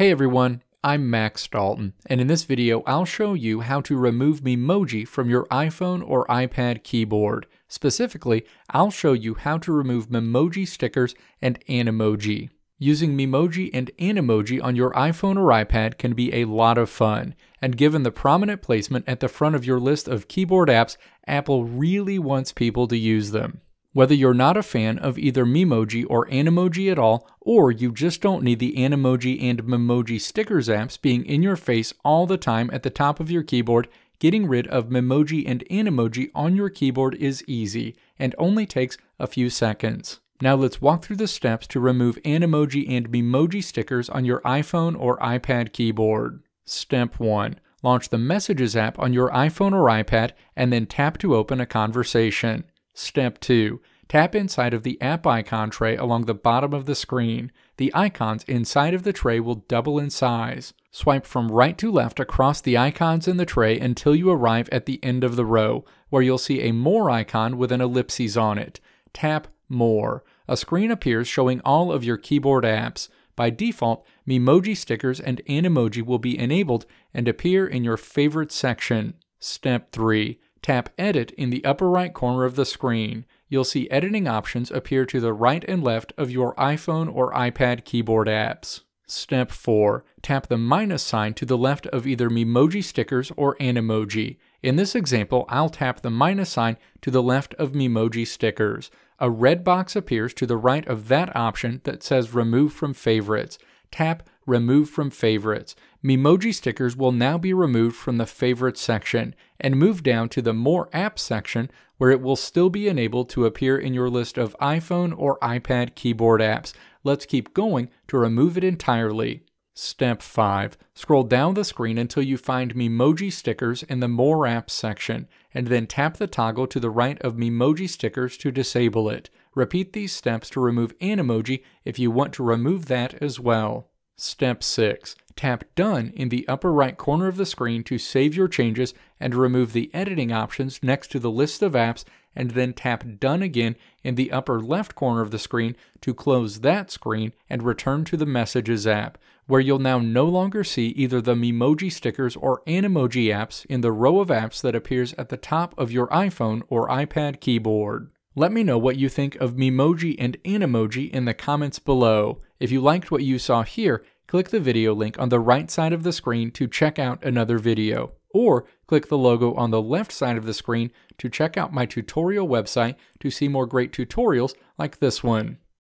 Hey everyone, I'm Max Dalton, and in this video I'll show you how to remove Memoji from your iPhone or iPad keyboard. Specifically, I'll show you how to remove Memoji stickers and Animoji. Using Memoji and Animoji on your iPhone or iPad can be a lot of fun, and given the prominent placement at the front of your list of keyboard apps, Apple really wants people to use them. Whether you're not a fan of either Memoji or Animoji at all, or you just don't need the Animoji and Memoji stickers apps being in your face all the time at the top of your keyboard, getting rid of Memoji and Animoji on your keyboard is easy and only takes a few seconds. Now let's walk through the steps to remove Animoji and Memoji stickers on your iPhone or iPad keyboard. Step 1. Launch the Messages app on your iPhone or iPad and then tap to open a conversation. Step 2. Tap inside of the app icon tray along the bottom of the screen. The icons inside of the tray will double in size. Swipe from right to left across the icons in the tray until you arrive at the end of the row, where you'll see a More icon with an ellipses on it. Tap More. A screen appears showing all of your keyboard apps. By default, Memoji stickers and Animoji will be enabled and appear in your favorite section. Step 3. Tap Edit in the upper right corner of the screen. You'll see editing options appear to the right and left of your iPhone or iPad keyboard apps. Step 4. Tap the minus sign to the left of either Memoji stickers or Animoji. In this example, I'll tap the minus sign to the left of Memoji stickers. A red box appears to the right of that option that says Remove from Favorites. Tap Remove from Favorites. Memoji stickers will now be removed from the Favorites section and moved down to the More Apps section where it will still be enabled to appear in your list of iPhone or iPad keyboard apps. Let's keep going to remove it entirely. Step 5. Scroll down the screen until you find Memoji stickers in the More Apps section, and then tap the toggle to the right of Memoji stickers to disable it. Repeat these steps to remove Animoji if you want to remove that as well. Step 6. Tap Done in the upper right corner of the screen to save your changes and remove the editing options next to the list of apps, and then tap Done again in the upper left corner of the screen to close that screen and return to the Messages app, where you'll now no longer see either the Memoji stickers or Animoji apps in the row of apps that appears at the top of your iPhone or iPad keyboard. Let me know what you think of Memoji and Animoji in the comments below. If you liked what you saw here, click the video link on the right side of the screen to check out another video. Or click the logo on the left side of the screen to check out my tutorial website to see more great tutorials like this one.